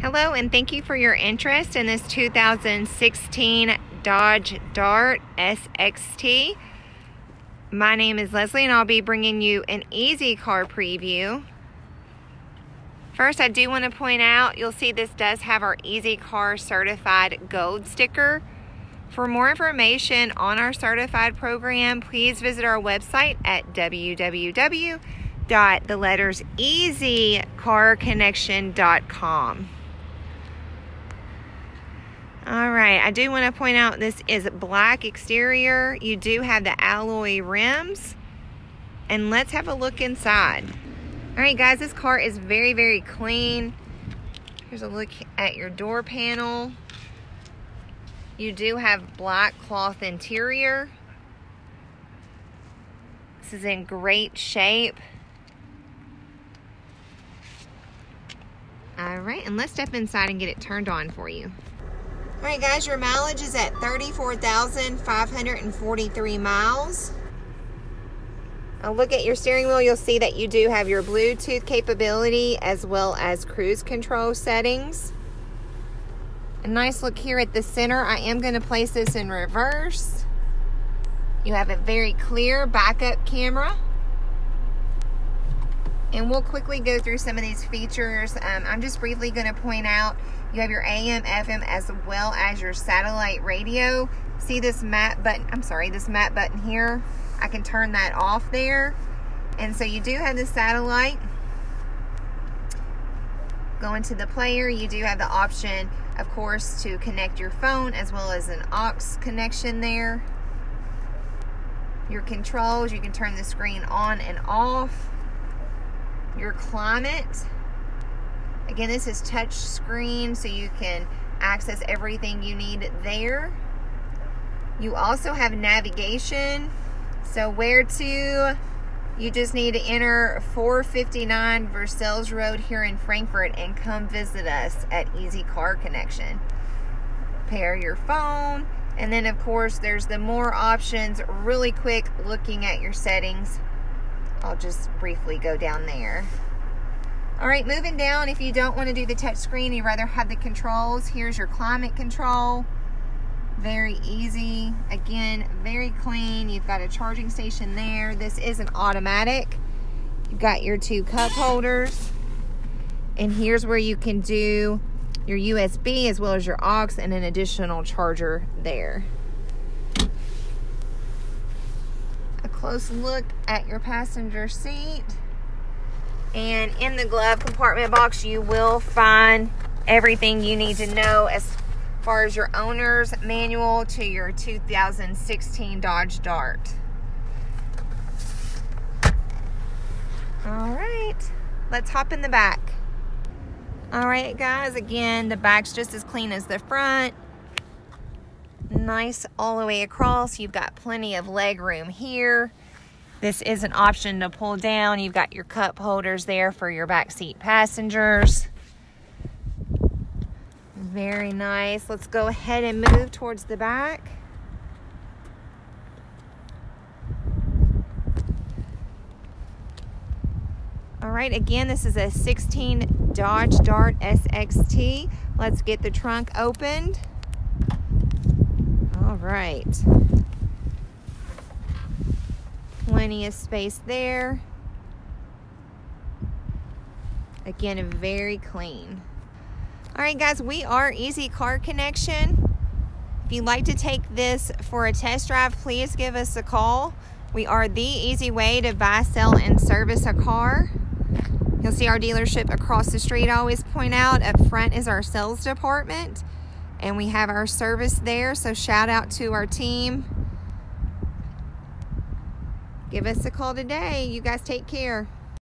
Hello and thank you for your interest in this 2016 Dodge Dart SXT. My name is Leslie and I'll be bringing you an easy car preview. First, I do want to point out, you'll see this does have our Easy Car Certified Gold sticker. For more information on our certified program, please visit our website at www.theletterseasycarconnection.com. All right, I do want to point out this is black exterior. You do have the alloy rims. And let's have a look inside. All right, guys, this car is very, very clean. Here's a look at your door panel. You do have black cloth interior. This is in great shape. All right, and let's step inside and get it turned on for you. All right, guys, your mileage is at 34,543 miles. Now look at your steering wheel. You'll see that you do have your Bluetooth capability as well as cruise control settings. A nice look here at the center. I am going to place this in reverse. You have a very clear backup camera. And we'll quickly go through some of these features. Um, I'm just briefly going to point out you have your AM, FM, as well as your satellite radio. See this map button, I'm sorry, this map button here? I can turn that off there. And so you do have the satellite. Go into the player, you do have the option, of course, to connect your phone as well as an aux connection there. Your controls, you can turn the screen on and off. Your climate, Again, this is touch screen, so you can access everything you need there. You also have navigation. So where to, you just need to enter 459 Versailles Road here in Frankfort and come visit us at EZ Car Connection. Pair your phone, and then of course there's the more options really quick looking at your settings. I'll just briefly go down there. All right, moving down, if you don't want to do the touch screen, you rather have the controls, here's your climate control. Very easy. Again, very clean. You've got a charging station there. This is an automatic. You've got your two cup holders. And here's where you can do your USB as well as your aux and an additional charger there. A close look at your passenger seat. And in the glove compartment box, you will find everything you need to know as far as your owner's manual to your 2016 Dodge Dart. All right, let's hop in the back. All right, guys, again, the back's just as clean as the front. Nice all the way across. You've got plenty of leg room here. This is an option to pull down. You've got your cup holders there for your back seat passengers. Very nice. Let's go ahead and move towards the back. All right, again, this is a 16 Dodge Dart SXT. Let's get the trunk opened. Right plenty of space there. Again, very clean. All right, guys, we are EZ Car Connection. If you'd like to take this for a test drive, please give us a call. We are the easy way to buy, sell, and service a car. You'll see our dealership across the street. I always point out up front is our sales department, and we have our service there. So, shout out to our team give us a call today. You guys take care.